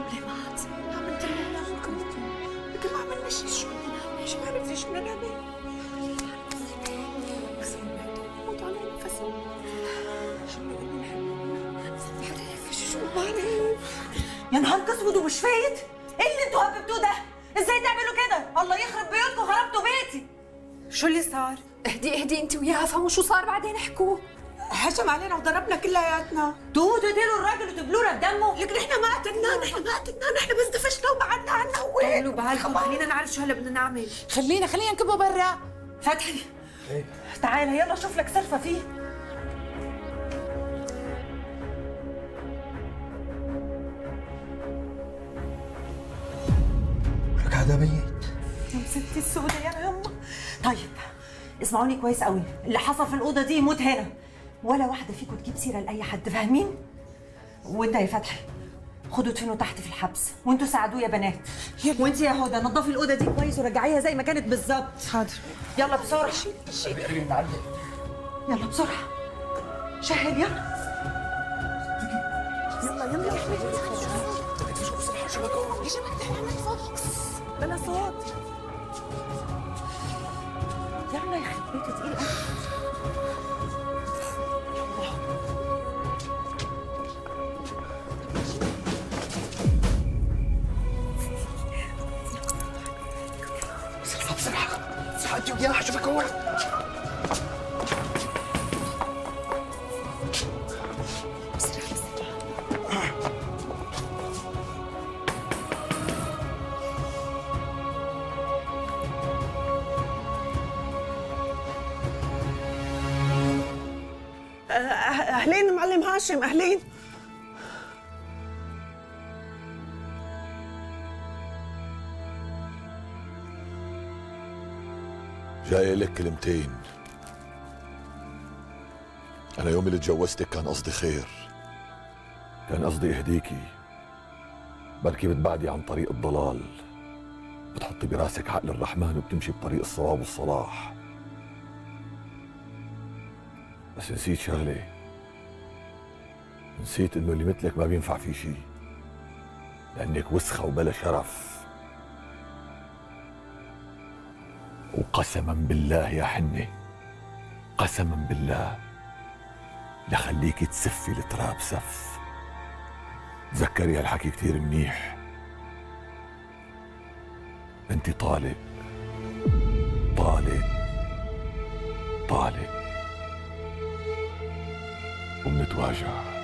مات عملت اللي نعمل لكن ما عملنا شيء شو؟ بدنا نعمل شو عرفتي شو بدنا نعمل؟ موت على نفسي. شو بدنا نعمل؟ شو بعرف يا نهار أسود ومش فايت؟ إيه اللي أنتوا هببتوه ده؟ إزاي تعملوا كده؟ الله يخرب بيوتكم خربتوا بيتي. شو اللي صار؟ اهدي اهدي انت وياها فهموا شو صار بعدين؟ احكوا. هجم علينا وضربنا كلياتنا تقعدوا تديروا الراجل وتبلونا بدمه. لك نحن ما قتلناه نحن ما قتلناه نحن بس دفشنا وبعدنا عنه وين طولوا بالكم خلينا نعرف شو هلا بدنا نعمل. خلينا خلينا نكبه برا. فتحي. تعال يلا شوف لك سلفة فيه. لك هذا ميت يا ستي السودة يا يما طيب اسمعوني كويس قوي. اللي حصل في الأوضة دي يموت هنا. ولا واحدة فيكم تجيب سيرة لأي حد فاهمين؟ وانت يا فتحي خدوا ادفنوا تحت في الحبس وانتوا ساعدوه يا بنات. وانت يا هدى نظفي الأوضة دي كويس ورجعيها زي ما كانت بالظبط. حاضر. يلا بسرعة. يلا بسرعة. شهد يلا. بلا صوت يلا. يخرب بيته تقيل بسرعة بسرعة انت وياها شوفك هو أهلين معلم هاشم أهلين. جاي لك كلمتين. أنا يوم اللي تجوزتك كان قصدي خير. كان قصدي أهديكي بركي بتبعدي عن طريق الضلال. بتحطي براسك عقل الرحمن وبتمشي بطريق الصواب والصلاح. بس نسيت شغلة نسيت إنه اللي مثلك ما بينفع فيه شيء لأنك وسخة وبلا شرف. وقسما بالله يا حنة قسما بالله لخليكي تسفي التراب سف. تذكري هالحكي كتير منيح. أنت طالق طالق طالق. وبنتواجع